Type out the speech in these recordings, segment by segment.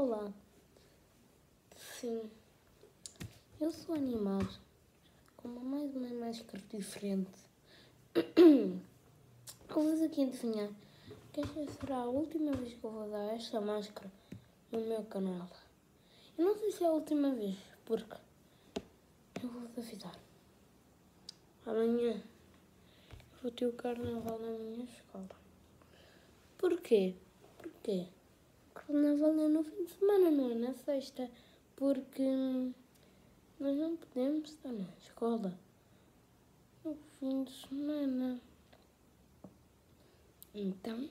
Olá. Sim. Eu sou animado. Com uma mais uma máscara diferente. Vou aqui adivinhar. Que esta será a última vez que eu vou dar esta máscara no meu canal. Eu não sei se é a última vez, porque eu vou avisar. Amanhã vou ter o carnaval na minha escola. Porquê? Porquê? Carnaval é no fim de semana, não é na sexta. Porque nós não podemos estar na escola no fim de semana. Então,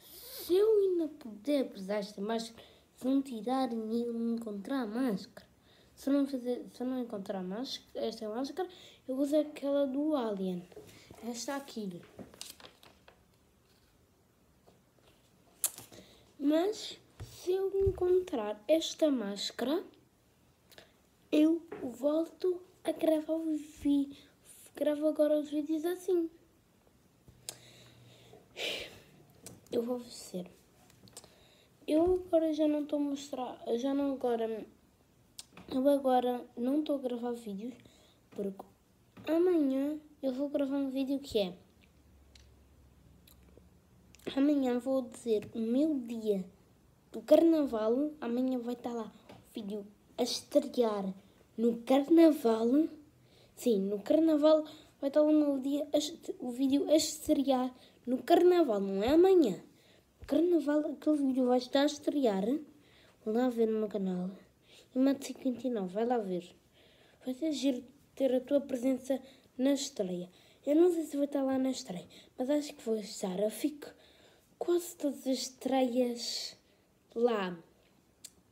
se eu ainda puder usar esta máscara, se não tirar e não encontrar a máscara, se não, fazer, se não encontrar máscara, esta máscara, eu usar aquela do Alien. Esta aqui. Mas se eu encontrar esta máscara, eu volto a gravar o vídeo. Gravo agora os vídeos assim. Eu vou ser. Eu agora já não estou a mostrar. Já não agora. Eu agora não estou a gravar vídeos porque amanhã eu vou gravar um vídeo que é. Amanhã vou dizer o meu dia do carnaval. Amanhã vai estar lá o vídeo a estrear no carnaval. Sim, no carnaval vai estar lá o meu dia, o vídeo a estrear no carnaval, não é amanhã. Carnaval, aquele vídeo vai estar a estrear. Vou lá ver no meu canal. E Mato 59, vai lá ver. Vai ser giro ter a tua presença na estreia. Eu não sei se vai estar lá na estreia, mas acho que vou estar. Eu fico quase todas as estreias lá.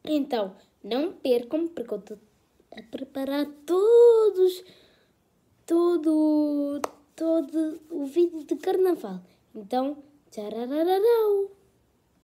Então, não percam, porque eu estou a preparar todos, todo, todo o vídeo de carnaval. Então, tcharararau!